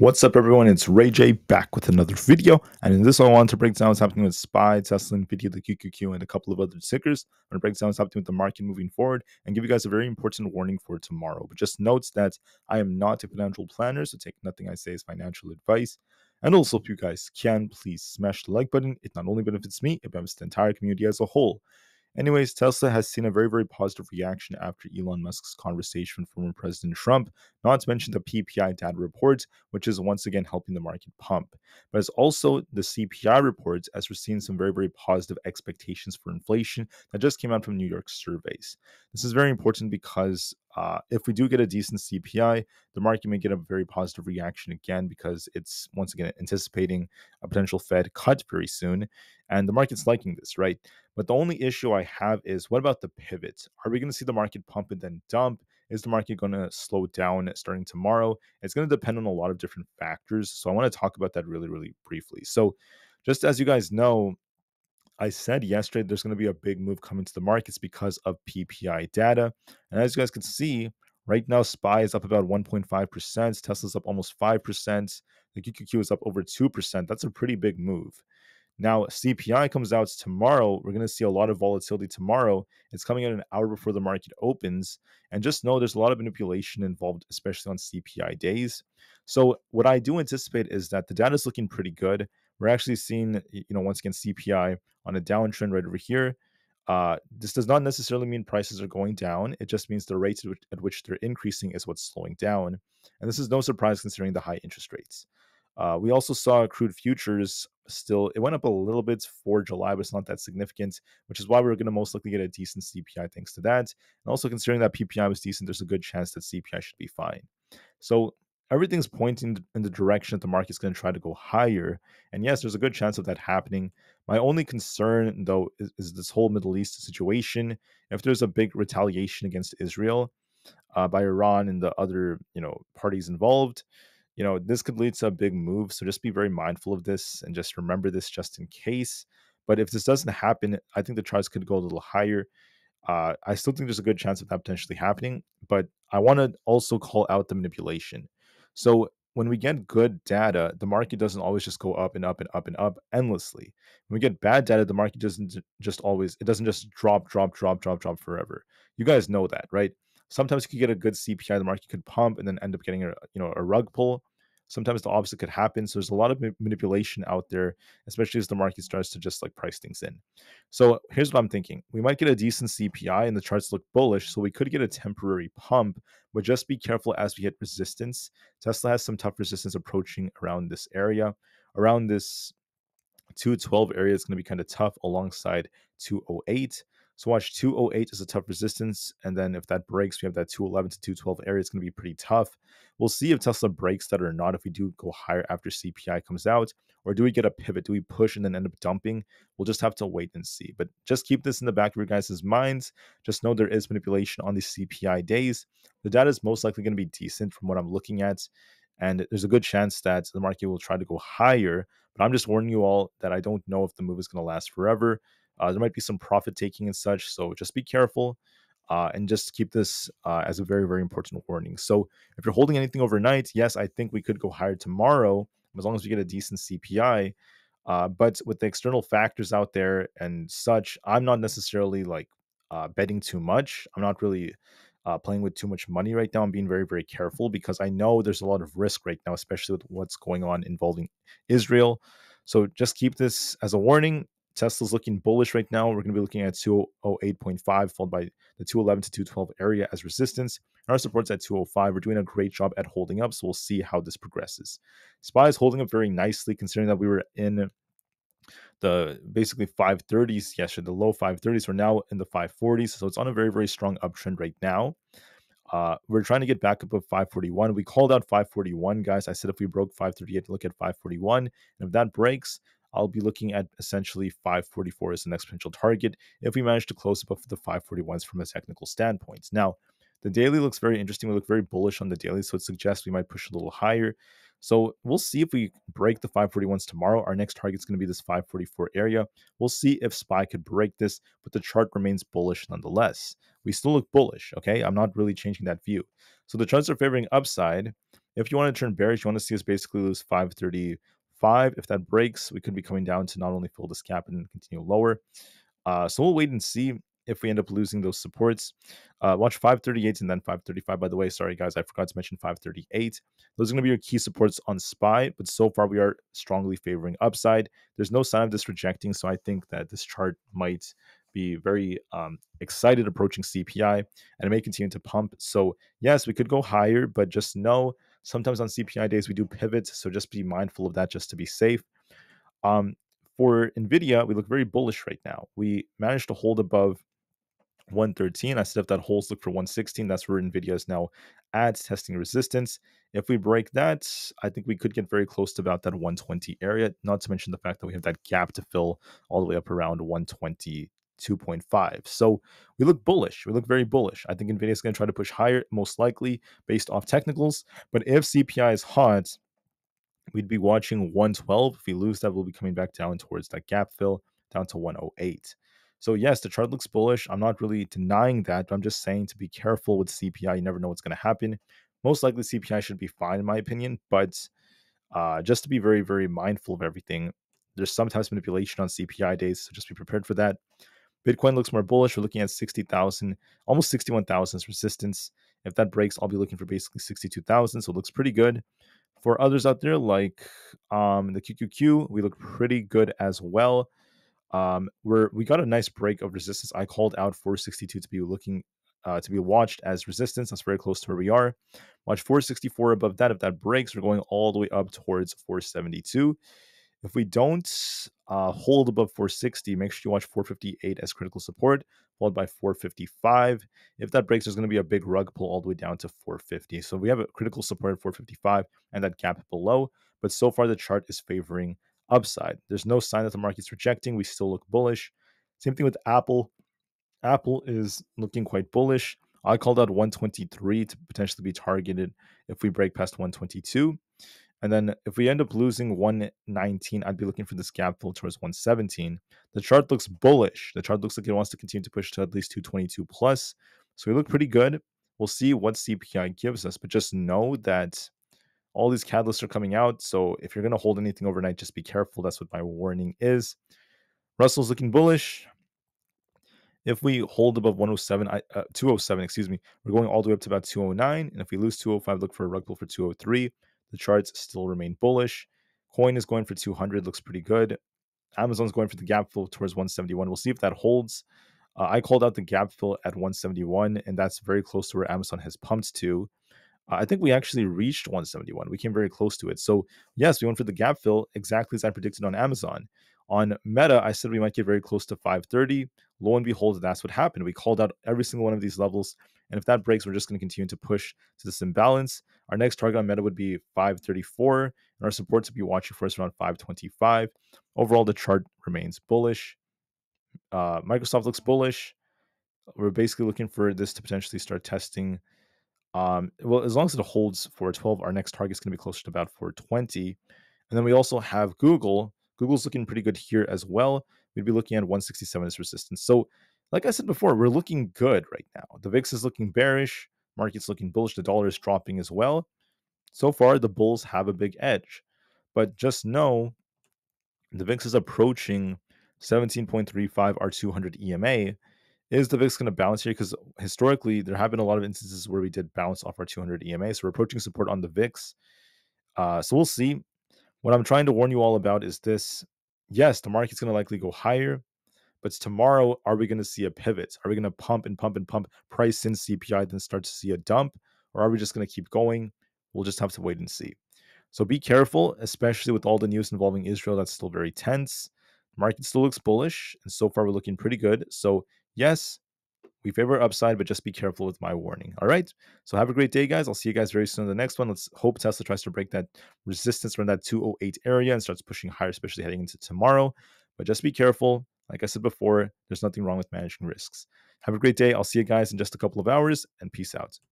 What's up, everyone? It's Rey Jay back with another video. And in this one, I want to break down what's happening with SPY, Tesla, NVIDIA, the QQQ, and a couple of other tickers. I'm going to break down what's happening with the market moving forward and give you guys a very important warning for tomorrow. But just notes that I am not a financial planner, so take nothing I say as financial advice. And also, if you guys can, please smash the like button. It not only benefits me, it benefits the entire community as a whole. Anyways, Tesla has seen a very, very positive reaction after Elon Musk's conversation with former President Trump, not to mention the PPI data reports, which is once again helping the market pump. But it's also the CPI reports, as we're seeing some very, very positive expectations for inflation that just came out from New York surveys. This is very important because uh, if we do get a decent CPI, the market may get a very positive reaction again because it's once again anticipating a potential Fed cut very soon. And the market's liking this, right? But the only issue I have is what about the pivot? Are we going to see the market pump and then dump? Is the market going to slow down starting tomorrow? It's going to depend on a lot of different factors. So I want to talk about that really, really briefly. So, just as you guys know, I said yesterday there's going to be a big move coming to the markets because of PPI data. And as you guys can see, right now SPY is up about 1.5%, Tesla's up almost 5%, the QQQ is up over 2%. That's a pretty big move. Now, CPI comes out tomorrow. We're going to see a lot of volatility tomorrow. It's coming out an hour before the market opens. And just know there's a lot of manipulation involved, especially on CPI days. So, what I do anticipate is that the data is looking pretty good. We're actually seeing, you know, once again, CPI on a downtrend right over here. Uh, this does not necessarily mean prices are going down. It just means the rates at which, at which they're increasing is what's slowing down. And this is no surprise considering the high interest rates. Uh, we also saw crude futures still, it went up a little bit for July, but it's not that significant, which is why we're going to most likely get a decent CPI thanks to that. And also considering that PPI was decent, there's a good chance that CPI should be fine. So everything's pointing in the direction that the market's going to try to go higher. And yes, there's a good chance of that happening. My only concern, though, is, is this whole Middle East situation. If there's a big retaliation against Israel uh, by Iran and the other, you know, parties involved, you know, this could lead to a big move. So just be very mindful of this and just remember this just in case. But if this doesn't happen, I think the charts could go a little higher. Uh, I still think there's a good chance of that potentially happening, but I want to also call out the manipulation. So when we get good data, the market doesn't always just go up and up and up and up endlessly. When we get bad data, the market doesn't just always it doesn't just drop, drop, drop, drop, drop forever. You guys know that, right? Sometimes you could get a good CPI, the market could pump and then end up getting a you know a rug pull sometimes the opposite could happen. So there's a lot of manipulation out there, especially as the market starts to just like price things in. So here's what I'm thinking: we might get a decent CPI, and the charts look bullish, so we could get a temporary pump. But just be careful as we hit resistance. Tesla has some tough resistance approaching around this area, around this 212 area is going to be kind of tough alongside 208. So watch 208 is a tough resistance. And then if that breaks, we have that 211 to 212 area. It's going to be pretty tough. We'll see if Tesla breaks that or not, if we do go higher after CPI comes out. Or do we get a pivot? Do we push and then end up dumping? We'll just have to wait and see. But just keep this in the back of your guys' minds. Just know there is manipulation on these CPI days. The data is most likely going to be decent from what I'm looking at. And there's a good chance that the market will try to go higher. But I'm just warning you all that I don't know if the move is going to last forever. Uh, there might be some profit taking and such, so just be careful. Uh, and just keep this uh, as a very, very important warning. So, if you're holding anything overnight, yes, I think we could go higher tomorrow as long as we get a decent CPI. Uh, but with the external factors out there and such, I'm not necessarily like uh, betting too much. I'm not really uh, playing with too much money right now. I'm being very, very careful because I know there's a lot of risk right now, especially with what's going on involving Israel. So just keep this as a warning. Tesla's looking bullish right now. We're going to be looking at 208.5, followed by the 211 to 212 area as resistance. Our support's at 205. We're doing a great job at holding up, so we'll see how this progresses. SPY is holding up very nicely, considering that we were in the basically 530s yesterday, the low 530s. We're now in the 540s, so it's on a very, very strong uptrend right now. Uh, we're trying to get back up of 541. We called out 541, guys. I said if we broke 538, look at 541. And if that breaks, I'll be looking at essentially 544 as an exponential target if we manage to close above the 541s from a technical standpoint. Now, the daily looks very interesting. We look very bullish on the daily, so it suggests we might push a little higher. So we'll see if we break the 541s tomorrow. Our next target is going to be this 544 area. We'll see if SPY could break this, but the chart remains bullish nonetheless. We still look bullish, okay? I'm not really changing that view. So the charts are favoring upside. If you want to turn bearish, you want to see us basically lose 535. If that breaks, we could be coming down to not only fill this gap and continue lower. Uh, so we'll wait and see if we end up losing those supports. Uh, watch 538 and then 535. By the way, sorry guys, I forgot to mention 538. Those are going to be your key supports on SPY, but so far we are strongly favoring upside. There's no sign of this rejecting, so I think that this chart might be very um, excited approaching CPI and it may continue to pump. So, yes, we could go higher, but just know sometimes on CPI days we do pivots. So, just be mindful of that just to be safe. Um, for NVIDIA, we look very bullish right now. We managed to hold above 113. I said if that holds, look for 116. That's where NVIDIA is now at, testing resistance. If we break that, I think we could get very close to about that 120 area, not to mention the fact that we have that gap to fill all the way up around 122.5. So we look bullish. We look very bullish. I think NVIDIA is going to try to push higher, most likely based off technicals. But if CPI is hot, we'd be watching 112. If we lose that, we'll be coming back down towards that gap fill down to 108. So yes, the chart looks bullish. I'm not really denying that, but I'm just saying to be careful with CPI. You never know what's going to happen. Most likely CPI should be fine in my opinion, but uh, just to be very, very mindful of everything. There's sometimes manipulation on CPI days, so just be prepared for that. Bitcoin looks more bullish. We're looking at 60,000, almost 61,000 as resistance. If that breaks, I'll be looking for basically 62,000. So it looks pretty good. For others out there, like um, the QQQ, we look pretty good as well. Um, we're we got a nice break of resistance. I called out 462 to be looking uh, to be watched as resistance. That's very close to where we are. Watch 464 above that. If that breaks, we're going all the way up towards 472. If we don't uh, hold above 460, make sure you watch 458 as critical support, followed by 455. If that breaks, there's going to be a big rug pull all the way down to 450. So we have a critical support at 455 and that gap below. But so far, the chart is favoring upside. There's no sign that the market's rejecting. We still look bullish. Same thing with Apple. Apple is looking quite bullish. I called out 123 to potentially be targeted if we break past 122. And then if we end up losing 119, I'd be looking for this gap fill towards 117. The chart looks bullish. The chart looks like it wants to continue to push to at least 222 plus. So we look pretty good. We'll see what CPI gives us, but just know that all these catalysts are coming out. So if you're going to hold anything overnight, just be careful. That's what my warning is. Russell's looking bullish. If we hold above 107, uh, 207, excuse me, we're going all the way up to about 209. And if we lose 205, look for a rug pull for 203. The charts still remain bullish. Coin is going for 200, looks pretty good. Amazon's going for the gap fill towards 171. We'll see if that holds. Uh, I called out the gap fill at 171, and that's very close to where Amazon has pumped to. I think we actually reached 171. We came very close to it. So, yes, we went for the gap fill exactly as I predicted on Amazon. On Meta, I said we might get very close to 530. Lo and behold, that's what happened. We called out every single one of these levels. And if that breaks, we're just going to continue to push to this imbalance. Our next target on Meta would be 534, and our support to be watching for us around 525. Overall, the chart remains bullish. Uh, Microsoft looks bullish. We're basically looking for this to potentially start testing um, well, as long as it holds 412, our next target is going to be closer to about 420. And then we also have Google. Google's looking pretty good here as well. We'd be looking at 167 as resistance. So, like I said before, we're looking good right now. The VIX is looking bearish. Market's looking bullish. The dollar is dropping as well. So far, the bulls have a big edge. But just know the VIX is approaching 17.35 our 200 EMA is the VIX going to bounce here? Because historically, there have been a lot of instances where we did bounce off our 200 EMA. So we're approaching support on the VIX. Uh, so we'll see. What I'm trying to warn you all about is this. Yes, the market's going to likely go higher, but tomorrow, are we going to see a pivot? Are we going to pump and pump and pump price in CPI, then start to see a dump? Or are we just going to keep going? We'll just have to wait and see. So be careful, especially with all the news involving Israel that's still very tense. Market still looks bullish, and so far we're looking pretty good. So yes, we favor upside, but just be careful with my warning. All right. So have a great day, guys. I'll see you guys very soon in the next one. Let's hope Tesla tries to break that resistance around that 208 area and starts pushing higher, especially heading into tomorrow. But just be careful. Like I said before, there's nothing wrong with managing risks. Have a great day. I'll see you guys in just a couple of hours and peace out.